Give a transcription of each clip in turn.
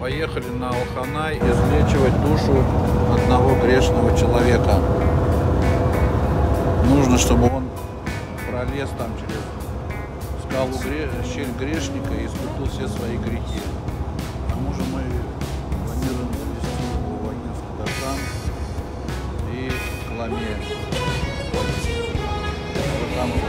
поехали на Алханай излечивать душу одного грешного человека. Нужно, чтобы он пролез там через скалу щель грешника и искупил все свои грехи. К тому же мы планируем завести его в Агинский Дашан и Коломе. Чтобы там его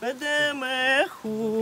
Vedeme chůz.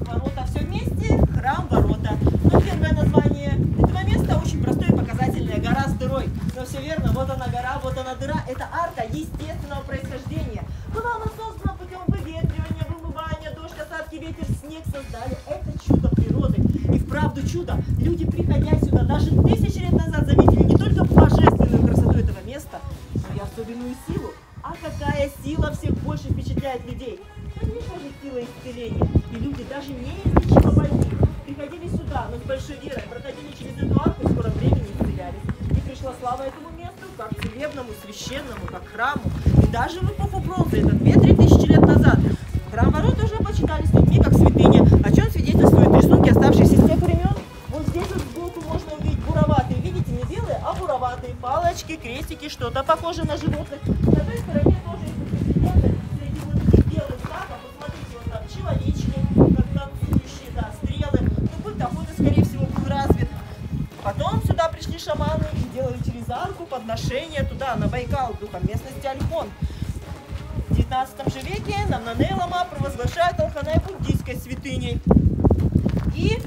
Ворота. Все вместе, храм, ворота. Ну, первое название этого места очень простое и показательное. Гора с дырой. Но все верно, вот она гора, вот она дыра. Это арка естественного происхождения. Была она создана путем выветривания, вымывания, дождь, осадки, ветер, снег создали. Это чудо природы. И вправду чудо. Люди, приходя сюда, даже тысячи лет назад какая сила всех больше впечатляет людей? Конечно же, сила исцеления. И люди даже неизлечимо больные приходили сюда, но с большой верой проходили через эту арку и в времени исцелялись. И пришла слава этому месту, как целебному, священному, как храму. И даже в эпоху бронзы, это 2-3 тысячи лет назад, храм ворот уже почитались людьми как святыня, о чем свидетельствуют рисунки, оставшиеся с тех времен. Вот здесь вот сбоку можно увидеть буроватые, видите, не белые, а буроватые палочки, крестики, что-то похожее на животных. На той стороне подношения туда, на Байкал, духом местности Альхон. В 19 же веке Намнане Лама провозглашает Алханай буддийской святыней. И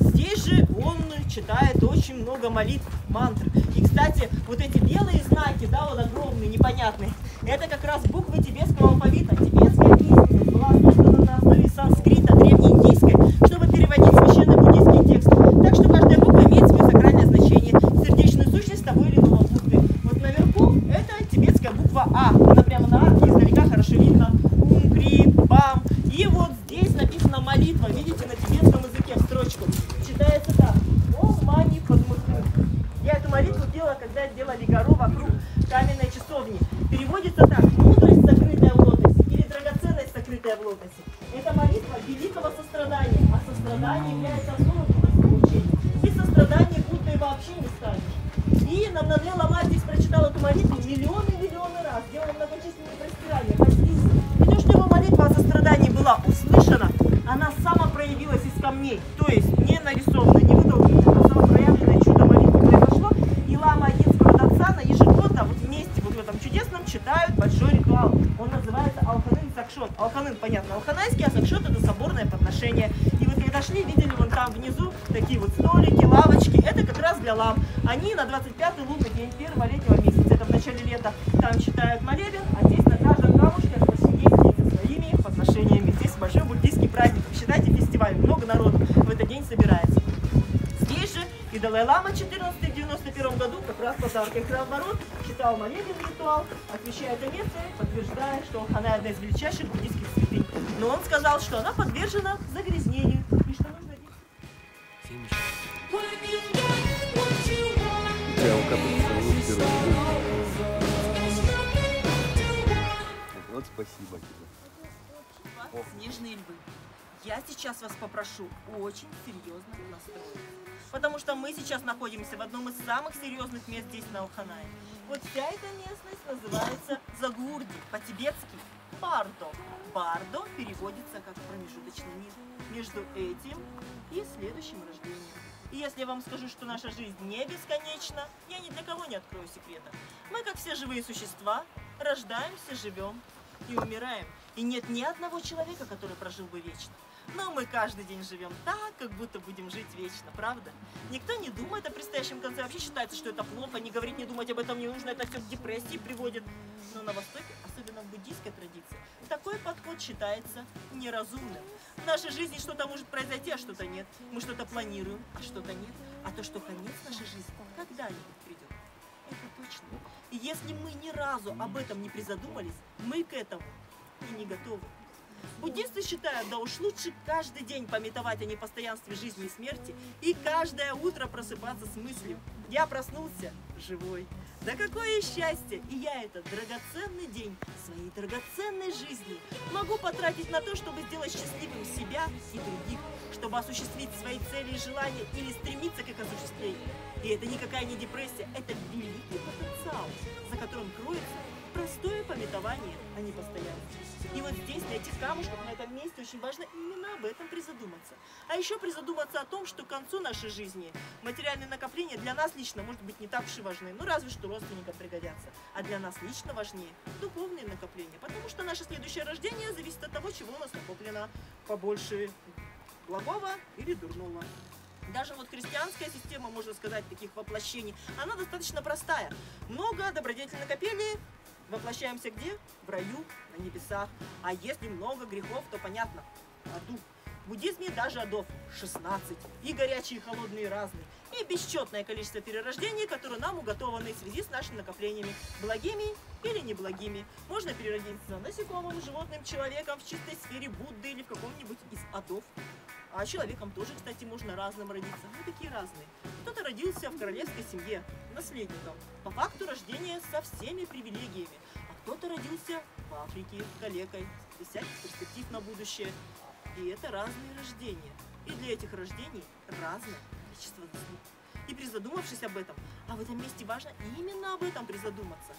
здесь же он читает очень много молитв, мантр. И, кстати, вот эти белые знаки, да, вот огромные, непонятные, это как раз буквы тибетского алфавита. Тибетская письменность была создана на основе санскрита, древнеиндийской, чтобы переводить священный буддийский текст. Так что каждая буква имеет свое сакральное сделали гору вокруг каменной часовни. Переводится так. Мудрость, сокрытая в лотосе, или драгоценность, сокрытая в лотосе. Это молитва великого сострадания, а сострадание является основой учения. Без сострадания Буддой вообще не станешь. И нам Намнадре Лама здесь прочитал эту молитву миллионы-миллионы раз, делал многочисленные простирания, постился. И то, что его молитва о сострадании была услышана, она сама проявилась из камней, то есть не нарисована, не выдолбленная, а самопроявленное чудо молитвы произошло, и Лама один Датсана ежегодно вот вместе вот в этом чудесном читают большой ритуал. Он называется Алханын Сакшот. Алханын, понятно, алханайский, а Сакшот это подношение. И вот когда шли, видели вон там внизу такие вот столики, лавочки, это как раз для лам. Они на 25-й лунный день первого летнего месяца, это в начале лета, там читают молебен, а здесь на каждом камушке есть со своими подношениями. Здесь большой буддийский праздник. Считайте фестиваль, много народу в этот день собирается. Здесь же и Далай-Лама 14 в 91 году, как раз по аркой храм ворот, читал молебен ритуал, освещая это место, подтверждая, что она одна из величайших буддийских. Но он сказал, что она подвержена загрязнению и что нужно. Вот спасибо тебе. Снежные львы. Я сейчас вас попрошу очень серьезно настроиться. Потому что мы сейчас находимся в одном из самых серьезных мест здесь, на Алханае. Вот вся эта местность называется Загурди, по-тибетски Бардо. Бардо переводится как промежуточный мир между этим и следующим рождением. И если я вам скажу, что наша жизнь не бесконечна, я ни для кого не открою секрета. Мы, как все живые существа, рождаемся, живем и умираем. И нет ни одного человека, который прожил бы вечно. Но мы каждый день живем так, как будто будем жить вечно, правда? Никто не думает о предстоящем конце. Вообще считается, что это плохо, не говорить, не думать об этом не нужно, это все к депрессии приводит. Но на Востоке, особенно в буддийской традиции, такой подход считается неразумным. В нашей жизни что-то может произойти, а что-то нет. Мы что-то планируем, а что-то нет. А то, что конец нашей жизни когда-нибудь придет, это точно. И если мы ни разу об этом не призадумались, мы к этому и не готовы. Буддисты считают, да уж лучше каждый день пометовать о непостоянстве жизни и смерти и каждое утро просыпаться с мыслью «Я проснулся живой». Да какое счастье! И я этот драгоценный день своей драгоценной жизни могу потратить на то, чтобы сделать счастливым себя и других, чтобы осуществить свои цели и желания или стремиться к их осуществлению. И это никакая не депрессия, это великий потенциал, за которым кроется простое пометование, а не постоянство. И вот здесь, на этих камушках, на этом месте очень важно именно об этом призадуматься. А еще призадуматься о том, что к концу нашей жизни материальные накопления для нас лично, может быть, не так уж и важны. Ну, разве что родственникам пригодятся. А для нас лично важнее духовные накопления. Потому что наше следующее рождение зависит от того, чего у нас накоплено побольше благого или дурного. Даже вот христианская система, можно сказать, таких воплощений, она достаточно простая. Много добродетельных накопили, Воплощаемся где? В раю, на небесах. А если много грехов, то понятно, аду. В буддизме даже адов 16. И горячие, и холодные, разные. И бесчетное количество перерождений, которые нам уготованы в связи с нашими накоплениями, благими или неблагими. Можно переродиться насекомым, животным, человеком в чистой сфере Будды или в каком-нибудь из адов. А человеком тоже, кстати, можно разным родиться. Мы такие разные. Кто-то родился в королевской семье, наследником. По факту рождения со всеми привилегиями. А кто-то родился в Африке, калекой, без всяких перспектив на будущее. И это разные рождения. И для этих рождений разное количество заслуг. И призадумавшись об этом, а в этом месте важно именно об этом призадуматься.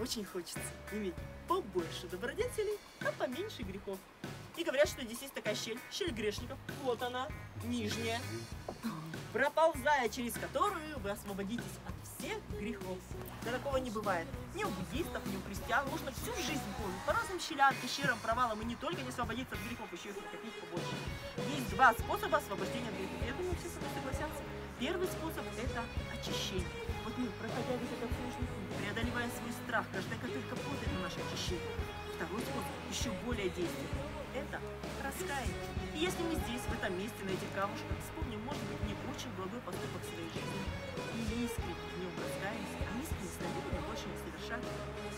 Очень хочется иметь побольше добродетелей, а поменьше грехов. И говорят, что здесь есть такая щель, щель грешников. Вот она, нижняя, проползая через которую вы освободитесь от всех грехов. Да такого не бывает. Ни у буддистов, ни у христиан. Можно всю жизнь ходить по разным щелям, пещерам, провалам, и не только не освободиться от грехов, еще их накопить побольше. Есть два способа освобождения от грехов. Я думаю, все со мной согласятся. Первый способ – это очищение. Вот мы, проходя весь этот сложный путь, преодолевая свой страх, каждая капелька пота – это наше очищение. Второй способ еще более действенный это раскаяние. И если мы здесь, в этом месте, на этих камушках, вспомним, может быть, не очень благой поступок в своей жизни, и искренне в нем раскаемся, а искренне намерения больше не совершать,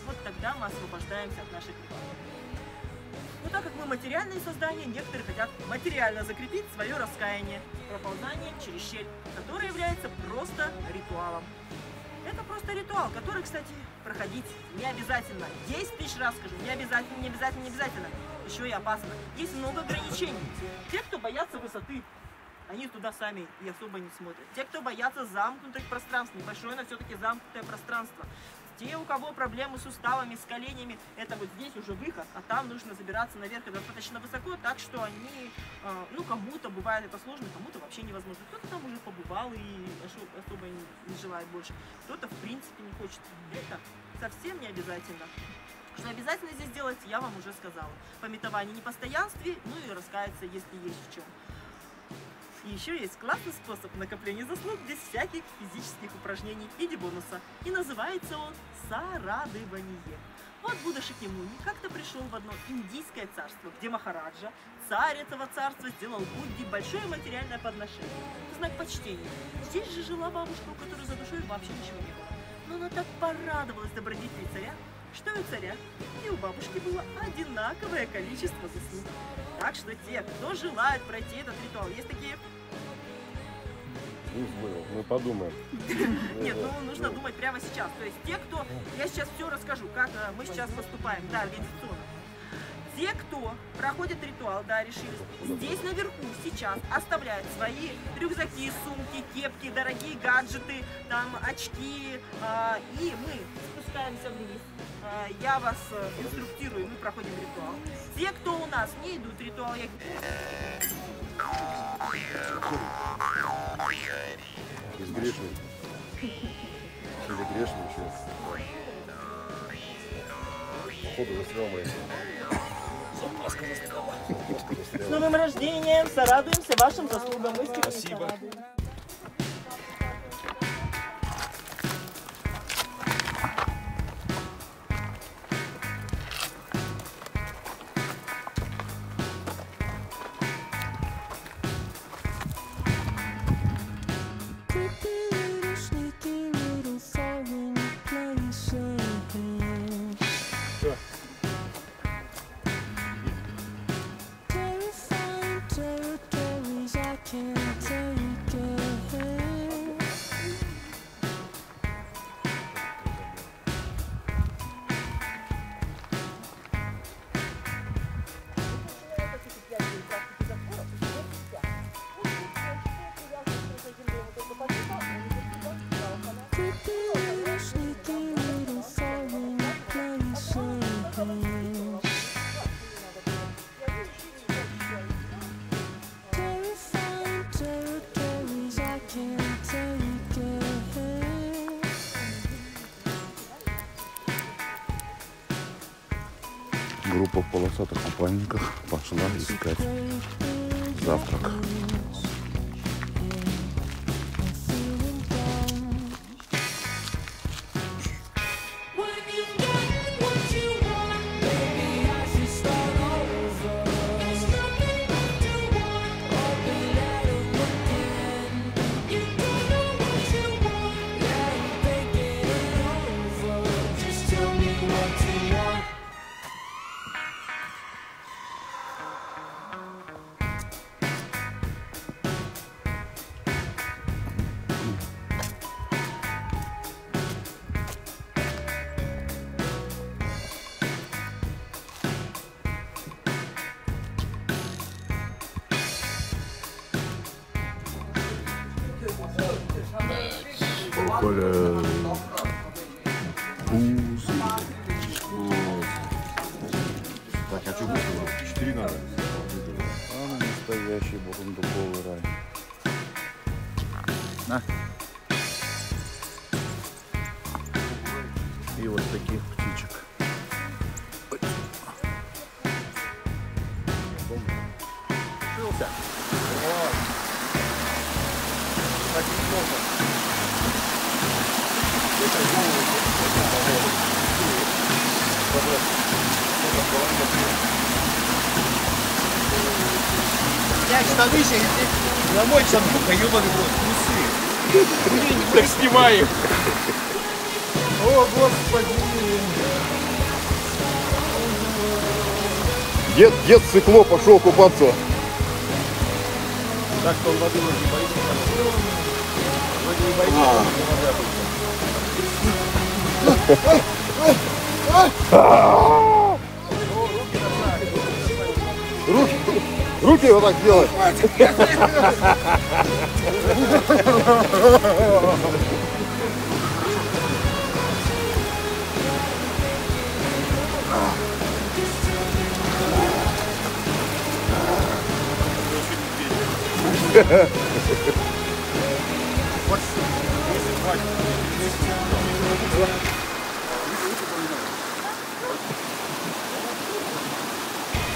вот тогда мы освобождаемся от наших грехов. Но так как мы материальные создания, некоторые хотят материально закрепить свое раскаяние, проползание через щель, которое является просто ритуалом. Это просто ритуал, который, кстати, проходить не обязательно. 10 тысяч раз скажу, не обязательно, не обязательно, не обязательно. Еще и опасно. Есть много ограничений. Те, кто боятся высоты, они туда сами и особо не смотрят. Те, кто боятся замкнутых пространств, небольшое, но все-таки замкнутое пространство. Те, у кого проблемы с суставами, с коленями, это вот здесь уже выход, а там нужно забираться наверх достаточно высоко, так что они, э, ну, кому-то бывает это сложно, кому-то вообще невозможно. Кто-то там уже побывал и особо не желает больше. Кто-то, в принципе, не хочет. Это совсем не обязательно. Что обязательно здесь делать, я вам уже сказала. Пометование непостоянстве, ну и раскаяться, если есть в чем. И еще есть классный способ накопления заслуг без всяких физических упражнений в виде бонуса. И называется он сарадывание. Вот Будда Шакьямуни как-то пришел в одно индийское царство, где Махараджа, царь этого царства, сделал Будде большое материальное подношение, знак почтения. Здесь же жила бабушка, у которой за душой вообще ничего не было. Но она так порадовалась добродетели царя, что и у царя, и у бабушки было одинаковое количество заслуг. Так что те, кто желает пройти этот ритуал, есть такие мы подумаем. Нет, ну нужно думать прямо сейчас. То есть те, кто... Я сейчас все расскажу, как э, мы сейчас поступаем, да, организационно. Те, кто проходит ритуал, да, решили, здесь наверху сейчас оставляют свои рюкзаки, сумки, кепки, дорогие гаджеты, там очки, а, и мы спускаемся вниз. А, я вас э, инструктирую, мы проходим ритуал. Те, кто у нас не идут ритуал, я Безгрешный. Или грешный еще. Походу застрял мои. С новым рождением! Сорадуемся вашим заслугам. Спасибо. Boop, boop. Группа полосатых купальниках пошла искать завтрак. Коля... Пуз. Так, а что быстро? Четыре надо. А настоящий бурундуковый рай. На. И вот таких птичек. Шился. Так неплохо. Я штаны себе на мой шампук, а ебаный рот, трусы. Так снимай их. О, господи. Дед, дед цикло пошел купаться. Так что он воды не боится. Вроде не боится, но вода будет. Руки, руки вот так делай.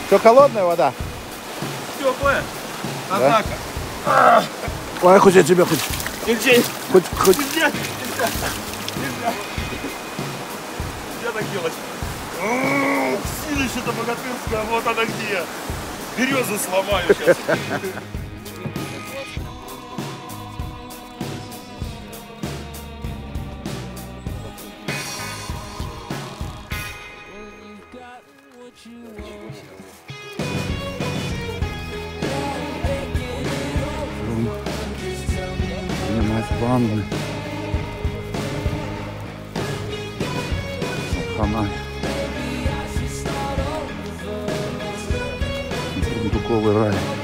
Что, холодная вода? Теплая. Однако. Ой, хоть я тебя хоть, Нельзя. хоть, хоть Нельзя. Нельзя. Нельзя. Нельзя так делать. Силище-то богатырское, а вот она где. Березу сломаю сейчас. Ванны. Хана. Бундуковый рай.